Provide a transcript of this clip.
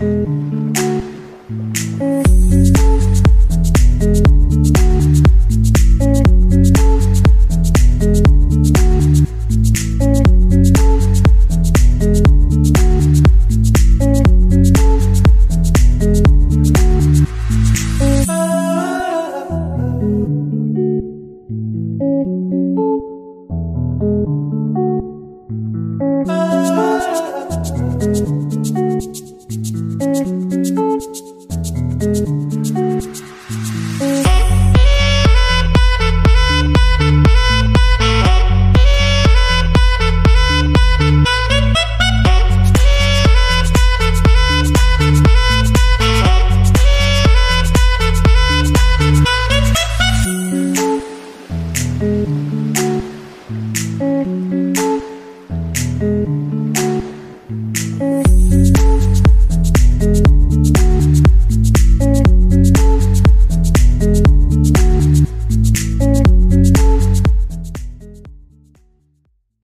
Thank Bye.